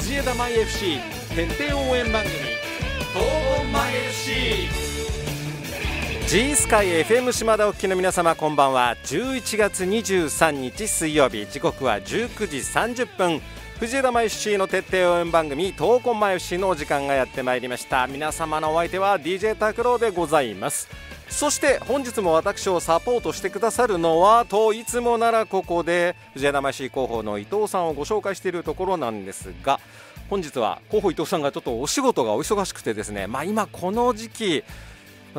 藤枝舞 FC 徹底応援番組。東本舞 FC G スカイ FM 島田お聞きの皆様こんばんは。11月23日水曜日。時刻は19時30分。藤枝舞 FC の徹底応援番組東本舞 FC のお時間がやってまいりました。皆様のお相手は DJ 拓郎でございますそして本日も私をサポートしてくださるのはといつもならここで藤枝舞 FC 広報の伊藤さんをご紹介しているところなんですが本日は広報伊藤さんがちょっとお仕事がお忙しくてですね、まあ、今この時期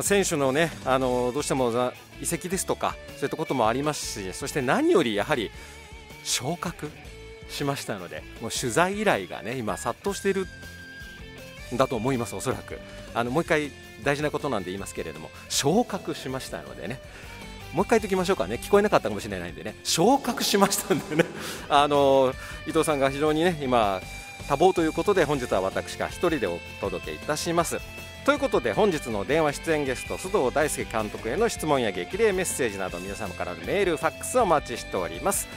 選手のねあのどうしても移籍ですとかそういったこともありますしそして何よりやはり昇格しましたのでもう取材依頼がね今殺到しているんだと思いますおそらく。あのもう一回大事なことなんで言いますけれども昇格しましたのでねもう一回言っておきましょうかね。聞こえなかったかもしれないんでね。昇格しましたんでね。あの伊藤さんが非常にね今多忙ということで本日は私が1人でお届けいたします。ということで本日の電話出演ゲスト須藤大輔監督への質問や激励メッセージなど皆様からのメールファックスをお待ちしております。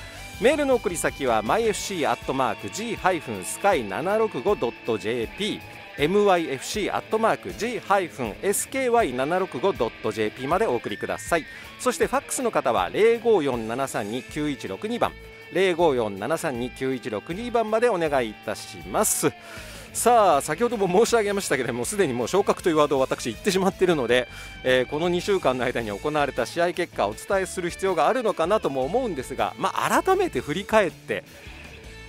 メールの送り先は myfc.g-765.jp myfc.g-sky765.jp までお送りください。そしてファックスの方は054-732-9162番。054-732-9162番までお願いいたします。さあ先ほども申し上げましたけれどもすでにもう昇格というワードを私言ってしまっているので、えー、この2週間の間に行われた試合結果をお伝えする必要があるのかなとも思うんですが、まあ、改めて振り返って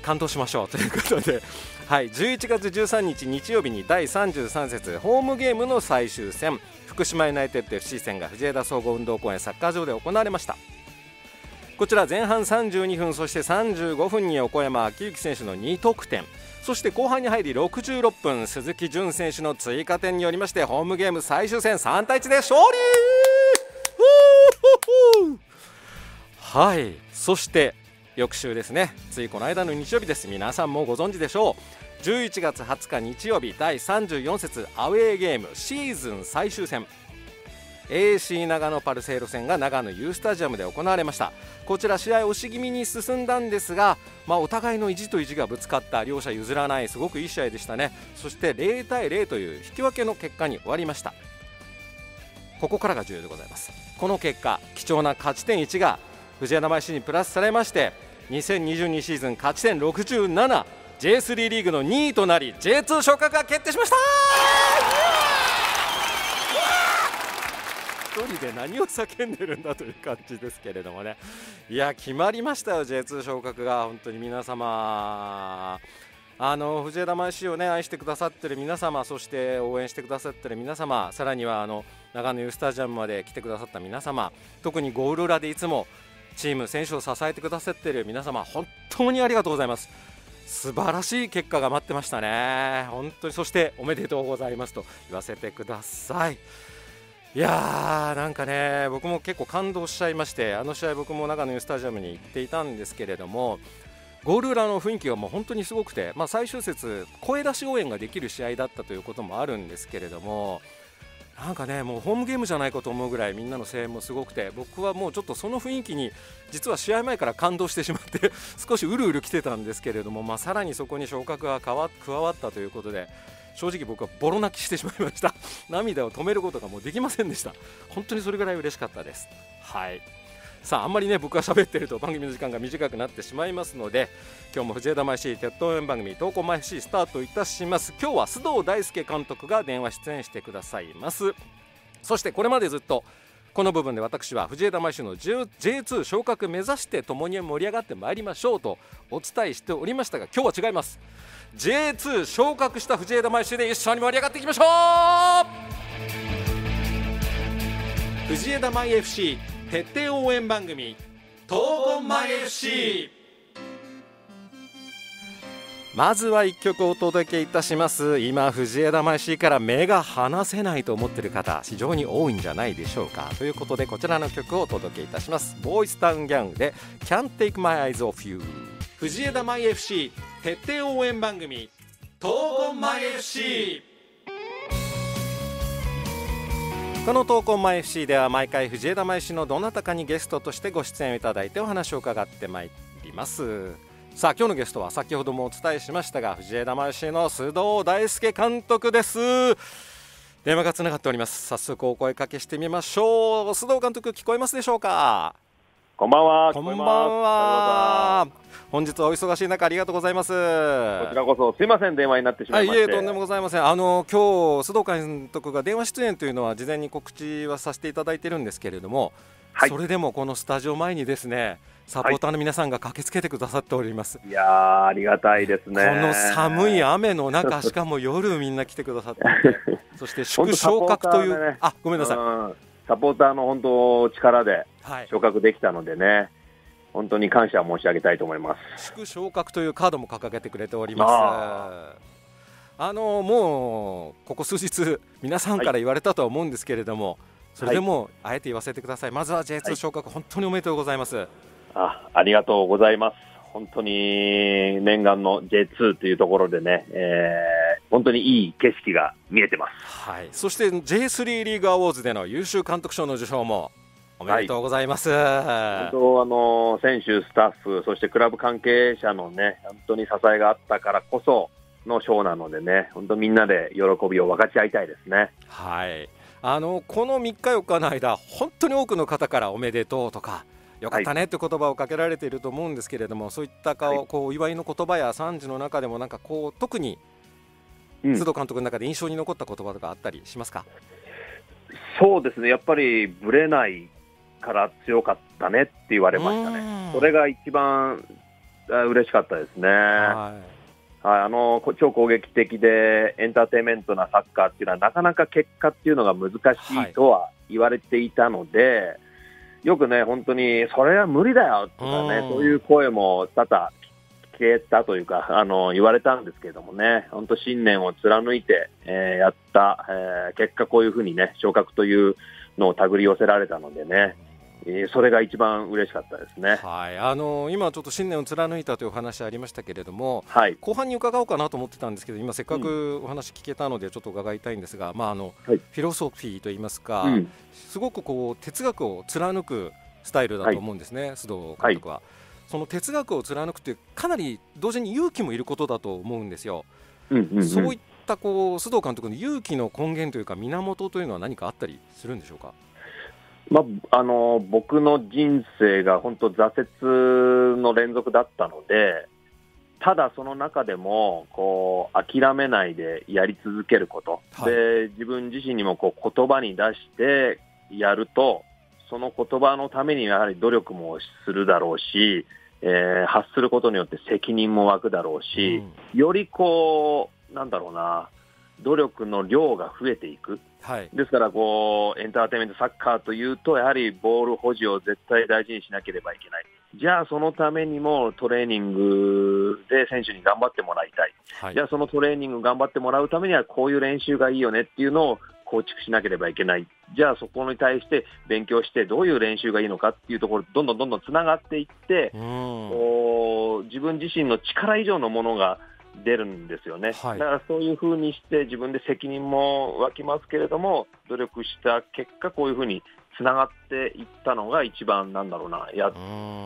感動しましょうということで。はい、11月13日日曜日に第33節ホームゲームの最終戦。福島ユナイテッド FC 戦が藤枝総合運動公園サッカー場で行われました。こちら前半32分そして35分に横山昭之選手の2得点。そして後半に入り66分鈴木純選手の追加点によりましてホームゲーム最終戦3対1で勝利！はい。そして翌週ですね。ついこの間の日曜日です。皆さんもご存知でしょう。11月20日日曜日第34節アウェーゲームシーズン最終戦。AC 長野パルセイロ戦が長野 U スタジアムで行われました。こちら試合押し気味に進んだんですが、まあ、お互いの意地と意地がぶつかった両者譲らないすごくいい試合でしたね。そして0対0という引き分けの結果に終わりました。ここからが重要でございます。この結果貴重な勝ち点1が藤枝舞市にプラスされまして2022シーズン勝ち点 67J3 リーグの2位となり J2 昇格が決定しました !1 人で何を叫んでるんだという感じですけれどもね。いや決まりましたよ J2 昇格が本当に皆様。あの藤枝舞市をね愛してくださってる皆様そして応援してくださってる皆様さらにはあの長野ユースタジアムまで来てくださった皆様特にゴール裏でいつもチーム選手を支えてくださっている皆様本当にありがとうございます。素晴らしい結果が待ってましたね。本当にそしておめでとうございますと言わせてください。いやーなんかね僕も結構感動しちゃいましてあの試合僕も長野ユースタジアムに行っていたんですけれどもゴール裏の雰囲気がもう本当にすごくて、まあ、最終節声出し応援ができる試合だったということもあるんですけれどもなんかねもうホームゲームじゃないかと思うぐらいみんなの声援もすごくて僕はもうちょっとその雰囲気に実は試合前から感動してしまって 少しうるうる来てたんですけれども、まあ、さらにそこに昇格が加わったということで正直僕はボロ泣きしてしまいました。涙を止めることがもうできませんでした。本当にそれぐらい嬉しかったです。はい。さああんまりね僕が喋ってると番組の時間が短くなってしまいますので今日も藤枝舞 FC 鉄道園番組投稿前 FC スタートいたします。今日は須藤大輔監督が電話出演してくださいます。そしてこれまでずっとこの部分で私は藤枝舞市の J2 昇格目指して共に盛り上がってまいりましょうとお伝えしておりましたが今日は違います。J2 昇格した藤枝舞市で一緒に盛り上がっていきましょう。藤枝舞 FC 徹底応援番組東言前 FC まずは1曲お届けいたします。今藤枝舞 FC から目が離せないと思っている方非常に多いんじゃないでしょうか。ということでこちらの曲をお届けいたします。ボーイスタウンギャングで Can't Take My Eyes Off You 藤枝舞 FC 徹底応援番組東言前 FC この投稿前 FC では毎回藤枝舞市のどなたかにゲストとしてご出演いただいてお話を伺ってまいります。さあ今日のゲストは先ほどもお伝えしましたが藤枝丸市の須藤大輔監督です。電話がつながっております。早速お声かけしてみましょう。須藤監督聞こえますでしょうか？こんばんは。こんばんは本日はお忙しい中ありがとうございます。こちらこそすいません電話になってしまいまして。いえとんでもございません。あの今日須藤監督が電話出演というのは事前に告知はさせていただいているんですけれども、はい、それでもこのスタジオ前にですねサポーターの皆さんが駆けつけてくださっております、はい、いやありがたいですね。この寒い雨の中 しかも夜みんな来てくださって。そして祝昇格という、ね、あごめんなさい、サポーターの本当力で昇格できたのでね、はい、本当に感謝申し上げたいと思います祝昇格というカードも掲げてくれておりますあのもうここ数日皆さんから言われたとは思うんですけれども、はい、それでもあえて言わせてください、まずは J2 昇格、本当におめでとうございます。あありがとうございます。本当に念願の J2 というところでね、えー、本当にいい景色が見えてます。はい。そして J3 リーグアウォーズでの優秀監督賞の受賞もおめでとうございます。はい、本当あの選手、スタッフ、そしてクラブ関係者のね、本当に支えがあったからこその賞なのでね、本当みんなで喜びを分かち合いたいですね。はい。あのこの3日4日の間、本当に多くの方からおめでとうとか。よかったねって言葉をかけられていると思うんですけれども、そういった顔、はい、こうお祝いの言葉や賛辞の中でもなんかこう特に須藤監督の中で印象に残った言葉とかあったりしますか、そうですねやっぱりぶれないから強かったねって言われましたね、それが一番嬉しかったですね。はい。はい、あの超攻撃的でエンターテインメントなサッカーっていうのはなかなか結果っていうのが難しいとは言われていたので、よくね、本当にそれは無理だよとかね、そういう声も多々聞けたというか、あの言われたんですけれどもね、本当、信念を貫いて、えー、やった、えー、結果、こういうふうにね、昇格というのを手繰り寄せられたのでね、えー、それが一番嬉しかったですね、はい、あの今、ちょっと信念を貫いたというお話ありましたけれども、はい、後半に伺おうかなと思ってたんですけど今、せっかくお話聞けたのでちょっと伺いたいんですが、まああの、はい、フィロソフィーといいますか、うん、すごくこう哲学を貫くスタイルだと思うんですね、はい、須藤監督は、その哲学を貫くってかなり同時に勇気もいることだと思うんですよ。うんうんうん、そういったこう須藤監督の勇気の根源というか源というのは何かあったりするんでしょうか？まあ、あの僕の人生が本当挫折の連続だったので、ただその中でもこう諦めないでやり続けること、はい、で自分自身にもこう言葉に出してやると、その言葉のためにやはり努力もするだろうし、えー、発することによって責任も湧くだろうし、うん、よりこう、なんだろうな、努力の量が増えていく。はい、ですからこう、エンターテインメントサッカーというと、やはりボール保持を絶対大事にしなければいけない。じゃあそのためにもトレーニングで選手に頑張ってもらいたい。はい、じゃあそのトレーニング頑張ってもらうためにはこういう練習がいいよねっていうのを構築しなければいけない。じゃあそこに対して勉強してどういう練習がいいのかっていうところどんどんどんどんつながっていって、自分自身の力以上のものが出るんですよね、はい、だからそういうふうにして自分で責任も湧きますけれども努力した結果こういうふうにつながっていったのが一番なんだろうなやっ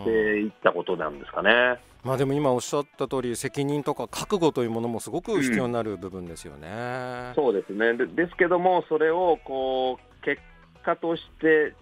ていったことなんですかね。まあでも今おっしゃった通り責任とか覚悟というものもすごく必要になる部分ですよね。うん、そうですね。でですけどもそれをこう結果として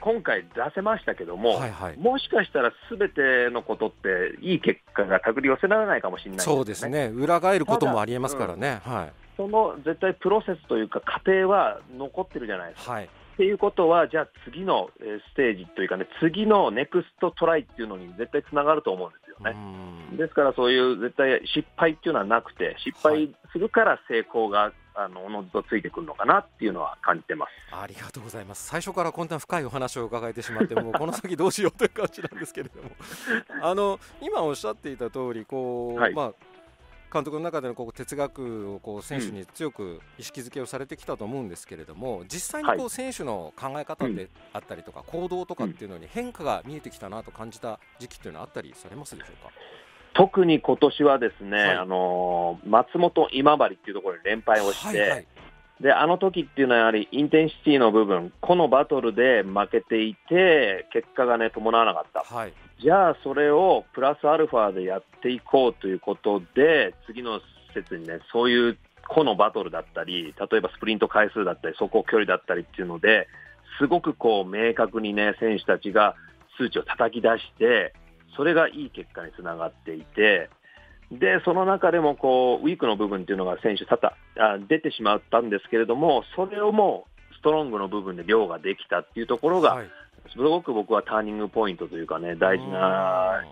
今回出せましたけども、はいはい、もしかしたらすべてのことっていい結果が手繰り寄せられないかもしれない、ね、そうですね。裏返ることもありえますからね、うん、はい、その絶対プロセスというか過程は残ってるじゃないですか。はい。っていうことは、じゃあ次のステージというかね、次のネクストトライっていうのに絶対つながると思うんですよね。ですからそういう絶対失敗っていうのはなくて、失敗するから成功が、あのおのずとついてくるのかなっていうのは感じてます。ありがとうございます。最初からこんな深いお話を伺えてしまって もうこの先どうしようという感じなんですけれども。あの今おっしゃっていた通りこう、はい、まあ監督の中でのこう哲学をこう選手に強く意識づけをされてきたと思うんですけれども、実際にこう選手の考え方であったりとか、行動とかっていうのに変化が見えてきたなと感じた時期っていうのはあったりされますでしょうか？特に今年はですね、はい、あの松本今治っていうところに連敗をして、はいはい、であの時っていうのはやはりインテンシティの部分、このバトルで負けていて、結果がね伴わなかった。はい。じゃあそれをプラスアルファでやっていこうということで、次の説にね、そういう個のバトルだったり、例えばスプリント回数だったり、走行距離だったりっていうので、すごくこう明確にね、選手たちが数値を叩き出して、それがいい結果につながっていて、で、その中でもこう、ウィークの部分っていうのが選手多々あ出てしまったんですけれども、それをもうストロングの部分で量ができたっていうところが、はい。すごく僕はターニングポイントというかね、大事な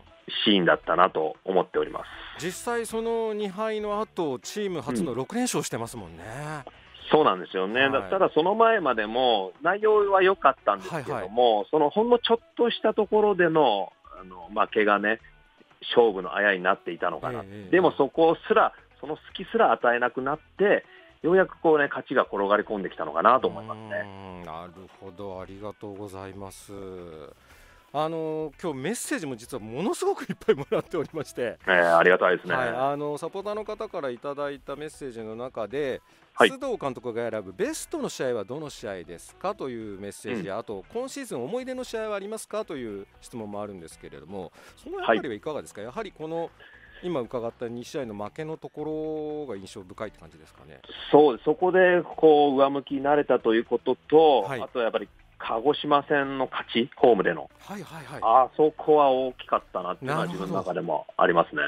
シーンだったなと思っております。実際その2敗の後チーム初の6連勝してますもんね、そうなんですよね、はい。だただその前までも内容は良かったんですけども、そのほんのちょっとしたところでのあの、まあ、怪我ね、勝負のあやになっていたのかな、ええでもそこすら、その隙すら与えなくなって、ようやくこう、ね、勝ちが転がり込んできたのかなと思いますね。なるほど。ありがとうございますあの今日メッセージも実はものすごくいっぱいもらっておりまして、えーありがたいですね。はい、あのサポーターの方からいただいたメッセージの中で、はい。須藤監督が選ぶベストの試合はどの試合ですかというメッセージや、あと今シーズン思い出の試合はありますかという質問もあるんですけれどもそのあたりはいかがですか、やはりこの今伺った2試合の負けのところが印象深いって感じですかね？そうそこでこう上向きになれたということと、はい。あとやっぱり鹿児島戦の勝ち、ホームでの、はいはいはい。あそこは大きかったなっていうのは自分の中でもありますね。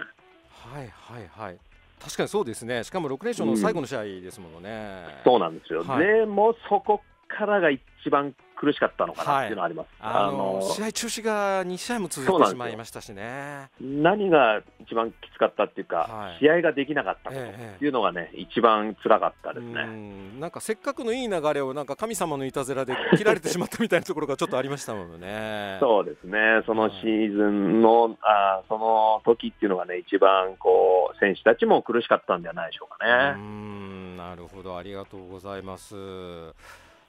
はいはいはい。確かにそうですね。しかも6連勝の最後の試合ですものね、そうなんですよ、はい。でもそこからが一番苦しかったのかなっていうのはあります。あの試合中止が2試合も続いてしまいましたしね何が一番きつかったっていうか、はい試合ができなかったこというのがね、一番辛かったですうね。んなんかせっかくのいい流れをなんか神様のいたずらで切られてしまったみたいなところがちょっとありましたものね。そうですね、そのシーズンの、あーその時っていうのがね、一番こう選手たちも苦しかったんじゃないでしょうかうね。んなるほどありがとうございます。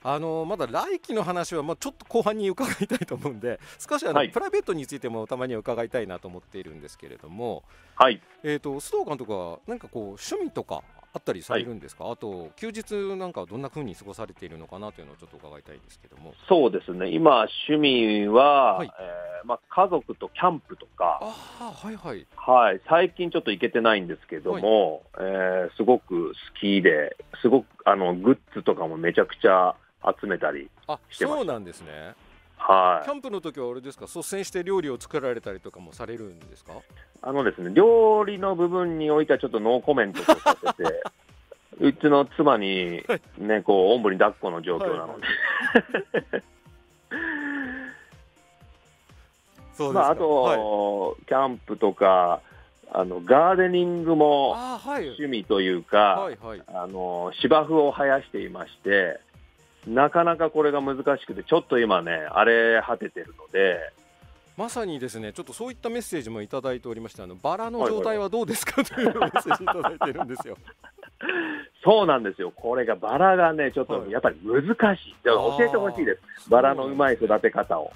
あのまだ来季の話はまあちょっと後半に伺いたいと思うんで 少しあの、はい。プライベートについてもたまには伺いたいなと思っているんですけれども、はい、えー、と須藤監督は何かこう趣味とかあったりされるんですか、あと休日なんかはどんな風に過ごされているのかなというのをちょっと伺いたいんですけども。そうですね、今、趣味は、はい。えーまあ、家族とキャンプとか、ああはいはい。はい、最近ちょっと行けてないんですけども、えーすごく好きで、すごくあのグッズとかもめちゃくちゃ集めたり、あそうなんですね。はい。キャンプの時はあれですか？率先して料理を作られたりとかもされるんですか？あのですね、料理の部分においてはちょっとノーコメントとさせて、うちの妻に、ね、こう、おんぶに抱っこの状況なので、そうまあ、あと、はい、キャンプとか、あの、ガーデニングも趣味というか、はいはい。あの、芝生を生やしていまして、なかなかこれが難しくて、ちょっと今ね、荒れ果ててるので、まさにですねちょっとそういったメッセージもいただいておりましてあのバラの状態はどうですか？というメッセージいただいてるんですよ。そうなんですよ。これがバラがね、ちょっはいとやっぱり難しい。だから教えてほしいです。バラのうまい育て方を。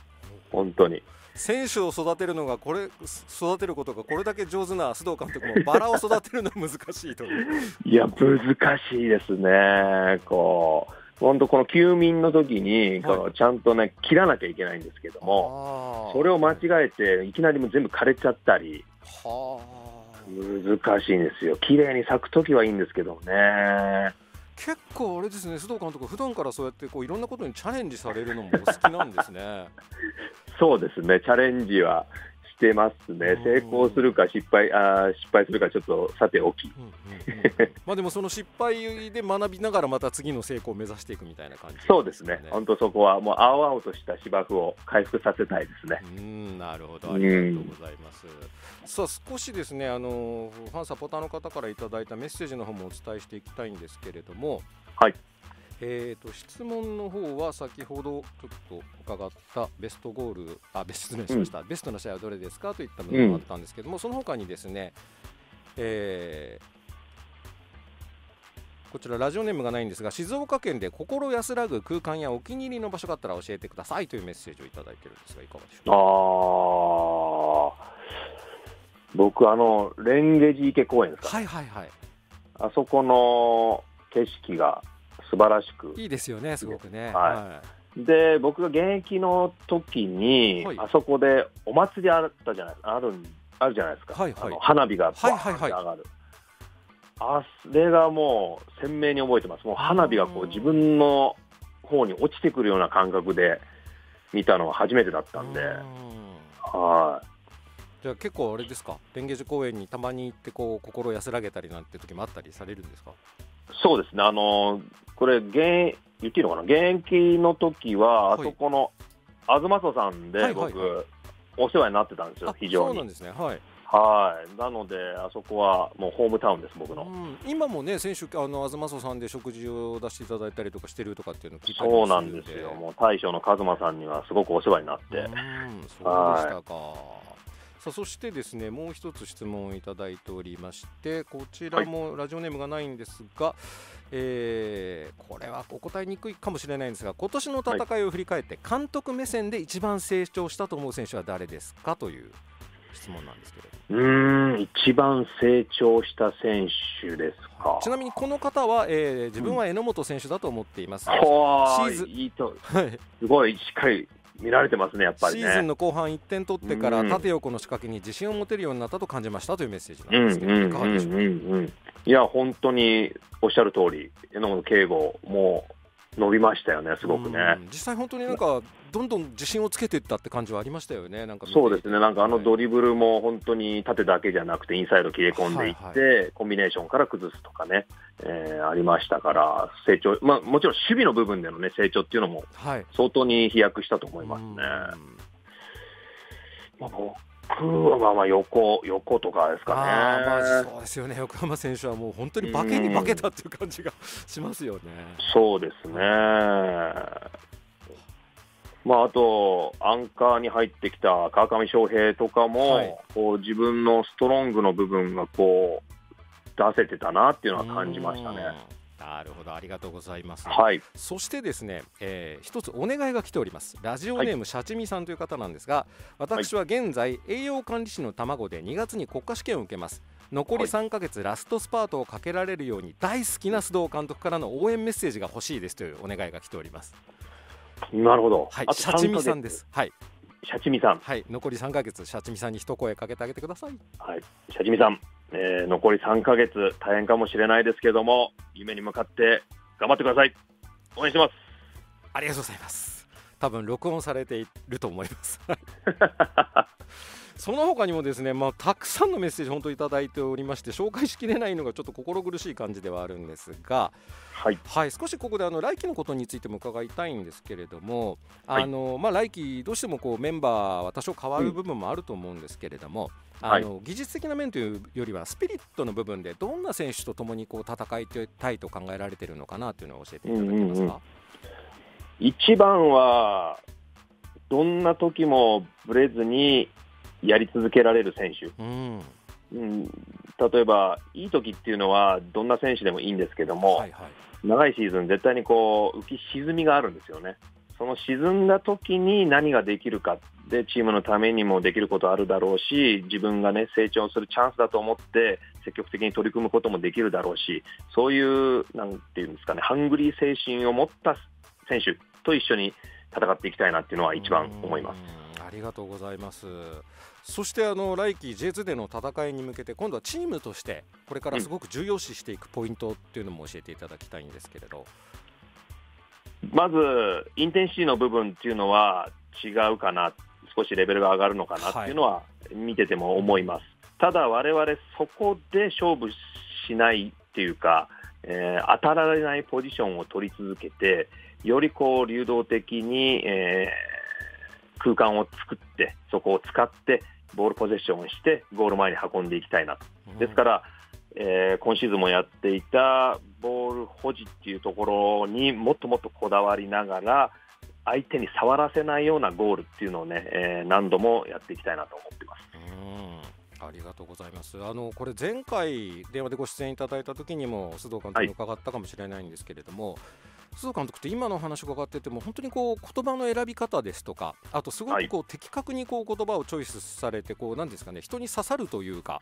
本当に。選手を育てるのがこれ育てることがこれだけ上手な須藤監督もバラを育てるのは難しいと。いや、難しいですね。こう、本当この休眠の時に、こはうちゃんとね、切らなきゃいけないんですけども、それを間違えて、いきなりもう全部枯れちゃったり、はあ難しいんですよ。綺麗に咲く時はいいんですけどね。結構あれですね須藤監督普段からそうやってこういろんなことにチャレンジされるのもお好きなんですね。そうですね、チャレンジはしてますねうん。成功するか失敗、あー失敗するかちょっとさておき。うんうんうん まあでもその失敗で学びながらまた次の成功を目指していくみたいな感じ、そうですね、本当そこはもう青々とした芝生を回復させたいですね。うんなるほどありがとうございます。さあ少しですねあのファンサポーターの方からいただいたメッセージの方もお伝えしていきたいんですけれども、はい。えー、と質問の方は先ほどちょっと伺ったベストゴールあ失礼しました、ベストの試合はどれですかといったものもあったんですけども、その他にですね、えーこちらラジオネームがないんですが静岡県で心安らぐ空間やお気に入りの場所があったら教えてくださいというメッセージをいただいてるんですがいかがでしあょうか？ー。僕、あの、レンゲ寺池公園ですか、はいはいはい。あそこの景色が素晴らしく、いいですよねすごくね。はで僕が現役の時に、はい。あそこでお祭りあったじゃないあるんあるじゃないですか、はいはい。あの花火がバーンってはいはいはい。上がる、あれがもう鮮明に覚えてます、もう花火がこう自分の方に落ちてくるような感覚で見たのは初めてだったんで、うんはい。じゃあ結構あれですか？蓮華寺公園にたまに行ってこう心安らげたりなんて時もあったりされるんですか？そうですね、あのこれ現、言っていいのかな、現役の時は、はい。あそこの東荘さんではい僕、はい。はお世話になってたんですよあ、非常に。そうなんですね。はい、はい。なので、あそこはもうホームタウンです、僕の。うん、今もね選手あの東荘さんで食事を出していただいたりとかしてるとかっていうのを聞いたりそうなんですよ、もう大将の和馬さんにはすごくお世話になって、うん、そうでしたか。さあそしてですねもう一つ質問をいただいておりましてこちらもラジオネームがないんですが、えーこれはお答えにくいかもしれないんですが今年の戦いを振り返って監督目線で一番成長したと思う選手は誰ですかという質問なんですけれどうーん、一番成長した選手ですか。ちなみにこの方は、えー自分は榎本選手だと思っています、ほーシーズすごいしっかり見られてますね、やっぱりシーズンね。の後半1点取ってからうん縦横の仕掛けに自信を持てるようになったと感じましたというメッセージなんですけど、いかがでしょうかうんうんうんいや、本当におっしゃる通り、榎本圭吾、もう伸びましたよね、すごくね。うん実際本当になんかどんどん自信をつけていったって感じはありましたよね。なんかそうですね、なんかあのドリリブルも本当に縦だけじゃなくて、インサイド切れ込んでいって、はい。コンビネーションから崩すとかね、えーありましたから、成長、まあ、もちろん守備の部分での、ね、成長っていうのもはい。相当に飛躍したと思いますね。うん。まあ、僕はまあまあ横横とかですかね。まあそうですよね。横浜選手はもう本当に化けに化けたっていう感じがしますよね。そうですね。まあ、あと、アンカーに入ってきた川上翔平とかも、はい。こう自分のストロングの部分がこう出せてたなっていうのは感じましたね。うん。なるほどありがとうございます、はい、そしてですね、えー一つお願いが来ております。ラジオネーム、シャチミさんという方なんですが私は現在、栄養管理士の卵で2月に国家試験を受けます。残りはい。3ヶ月、ラストスパートをかけられるように大好きな須藤監督からの応援メッセージが欲しいですというお願いが来ておりますなるほど。はいシャチミさん3ヶ月。ですはい、シャチミさん、はい、残り3ヶ月シャチミさんに一声かけてあげてください。はい、シャチミさん、えー残り3ヶ月、大変かもしれないですけども、夢に向かって頑張ってください。応援してます。ありがとうございます。多分録音されていると思います その他にもですね、まあ、たくさんのメッセージ本当いただいておりまして紹介しきれないのがちょっと心苦しい感じではあるんですが、はい、はい、少しここであの来季のことについても伺いたいんですけれども、はい。あのまあ、来季どうしてもこうメンバーは多少変わる部分もあると思うんですけれども、んあの技術的な面というよりはスピリットの部分でどんな選手と共にこう戦いたいと考えられているのかなというのを教えていただけますか？うんうんうん。一番は、どんな時もぶれずにやり続けられる選手。うんうん、例えば、いい時っていうのは、どんな選手でもいいんですけども、はいはい長いシーズン、絶対にこう浮き沈みがあるんですよね。その沈んだ時に何ができるかで、チームのためにもできることあるだろうし、自分がね、成長するチャンスだと思って、積極的に取り組むこともできるだろうし、そういう、なんていうんですかね、ハングリー精神を持った選手と一緒に戦っていきたいなっていうのは一番思います。うんありがとうございます。そしてあの来季 J2 での戦いに向けて今度はチームとしてこれからすごく重要視していくポイントっていうのも教えていただきたいんですけれど。まず、インテンシティの部分っていうのは違うかな、少しレベルが上がるのかなっていうのは見てても思います。ただ、我々そこで勝負しないっていうか、えー当たられないポジションを取り続けて、よりこう流動的に、えー空間を作って、そこを使って、ボールポゼッションをして、ゴール前に運んでいきたいなと。ですから、えー今シーズンもやっていたボール保持っていうところにもっともっとこだわりながら、相手に触らせないようなゴールっていうのをね、えー何度もやっていきたいなと思ってます。うんありがとうございます。あのこれ前回電話でご出演いただいた時にも須藤監督に伺ったかもしれないんですけれども、須藤監督って今のお話を伺ってても本当にこう言葉の選び方ですとか、あとすごくこう、的確にこう言葉をチョイスされてこうなんですかね人に刺さるというか。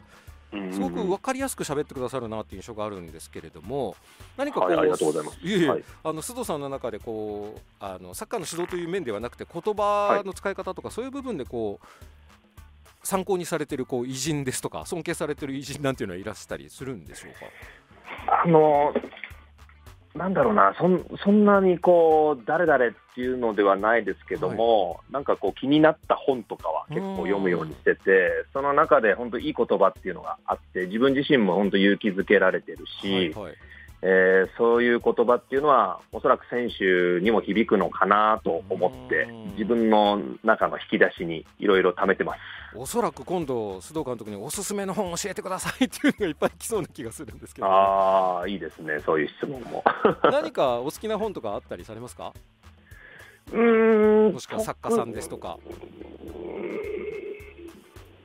すごく分かりやすく喋ってくださるなっていう印象があるんですけれども何かこう、はいありがとうございます。いえいえはい。あの須藤さんの中でこうあのサッカーの指導という面ではなくて言葉の使い方とか、そういう部分でこう参考にされてるこう偉人ですとか尊敬されてる偉人なんていうのはい。らしたりするんでしょうかあのなんだろうなそん、そんなにこう誰々っていうのではないですけども、なんかこう気になった本とかは結構読むようにしてて、その中で本当いい言葉っていうのがあって、自分自身も本当勇気づけられてるし、はいはい。えーそういう言葉っていうのは、おそらく選手にも響くのかなと思ってうん、自分の中の引き出しにいろいろ貯めてます。おそらく今度須藤監督におすすめの本教えてくださいっていうのがいっぱい来そうな気がするんですけど、ああ、いいですね、そういう質問も。何かお好きな本とかあったりされますか？うーんもしくは作家さんですとか。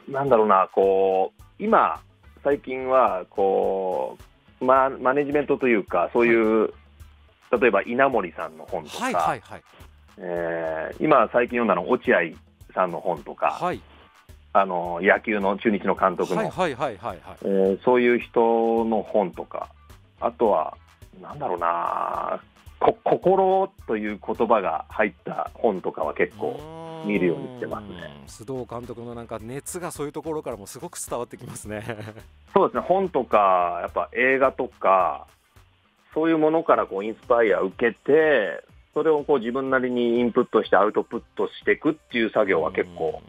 なんだろうな、こう、今、最近は、こう、ま、マネジメントというか、そういう、例えば稲森さんの本とか、はいはいはい。えー今、最近読んだの、落合さんの本とか、はいあの野球の中日の監督の、はいはいはいはいはい。えーそういう人の本とか、あとは、なんだろうな、こ心という言葉が入った本とかは結構、見るようにしてますね。うん須藤監督のなんか熱がそういうところからもすごく伝わってきますね。そうですね、本とか、やっぱ映画とか、そういうものからこうインスパイアを受けて、それをこう自分なりにインプットしてアウトプットしていくっていう作業は結構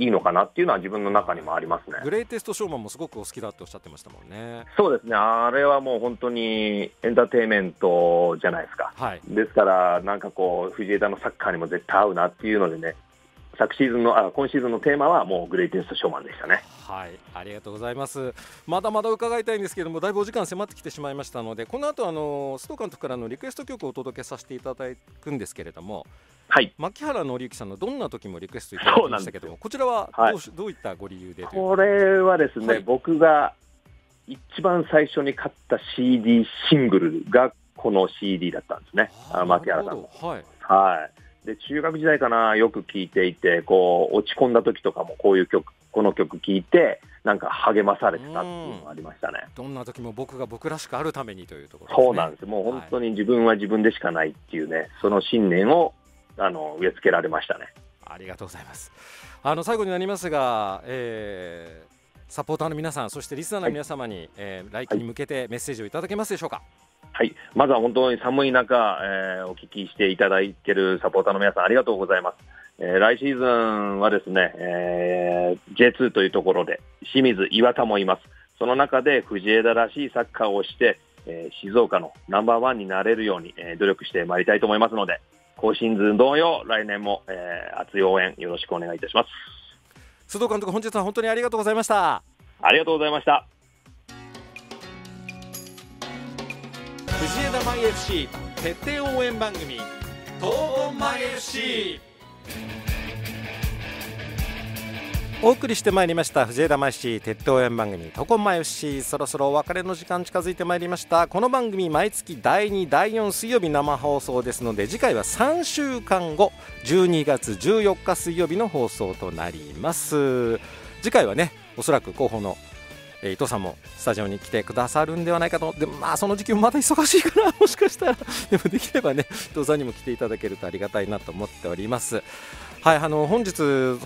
いいのかなっていうのは自分の中にもありますねグ。レイテストショーマンもすごくお好きだっておっしゃってましたもんねそうですね、あれはもう本当にエンターテインメントじゃないですか。はいですから、なんかこう、藤枝のサッカーにも絶対合うなっていうのでね、昨シーズンの、あ今シーズンのテーマはもうグレイテストショーマンでしたね。はい、ありがとうございます。まだまだ伺いたいんですけども、だいぶお時間迫ってきてしまいましたので、この後あの須藤監督からのリクエスト曲をお届けさせていただくんですけれども、はい。牧原紀之さんのどんな時もリクエストいただきましたけども、こちらはどうし、どういったご理由でこれはですね、はい僕が一番最初に買った CD シングルがこの CD だったんですね、あ牧原さんはい、はい。で、中学時代かな、よく聴いていて、こう、落ち込んだ時とかもこういう曲、この曲聴いて、なんか励まされてたっていうのがありましたね。どんな時も僕が僕らしくあるためにというところね。そうなんです。もう本当に自分は自分でしかないっていうね、その信念を、あの、植え付けられましたね。ありがとうございます。あの最後になりますが、えーサポーターの皆さん、そしてリスナーの皆様に、えー来季に向けてメッセージをいただけますでしょうか？はい。まずは本当に寒い中、えーお聞きしていただいているサポーターの皆さんありがとうございます。えー来シーズンはですね、えー J2 というところで清水、岩田もいます。その中で藤枝らしいサッカーをして、えー静岡のナンバーワンになれるように、えー努力してまいりたいと思いますので、今シーズン同様、来年も、えー熱い応援よろしくお願いいたします。須藤監督、本日は本当にありがとうございました。ありがとうございました。枝マイ FC 徹底応援番組東本マイ FC お送りしてまいりました藤枝マイ FC 徹底応援番組東本マイ FC そろそろお別れの時間近づいてまいりました。この番組毎月第2第4水曜日生放送ですので次回は3週間後12月14日水曜日の放送となります。次回はねおそらく広報の伊藤さんもスタジオに来てくださるんではないかと。でもまあその時期もまだ忙しいから もしかしたらでもできればね伊藤さんにも来ていただけるとありがたいなと思っております。はいあの本日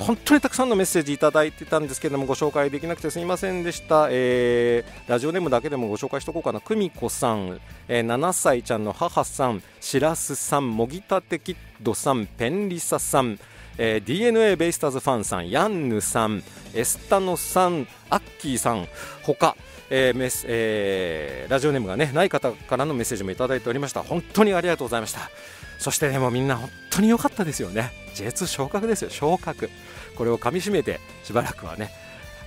本当にたくさんのメッセージいただいてたんですけれどもご紹介できなくてすみませんでした、えーラジオネームだけでもご紹介しておこうかな。久美子さん、えー7歳ちゃんの母さんしらすさんもぎたてキッドさんペンリサさん。えー DNA ベイスターズファンさん、ヤンヌさん、エスタノさん、アッキーさん、ほか、えーメスえーラジオネームが、ね、ない方からのメッセージもいただいておりました。本当にありがとうございました。そしてね、もうみんな本当に良かったですよね。J2 昇格ですよ、昇格。これをかみしめて、しばらくはね、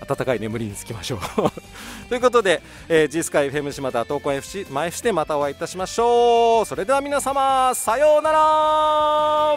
温かい眠りにつきましょう。ということで、えー、G スカイ FM 島田東海 FC 前 FC でまたお会いいたしましょう。それでは皆様、さようなら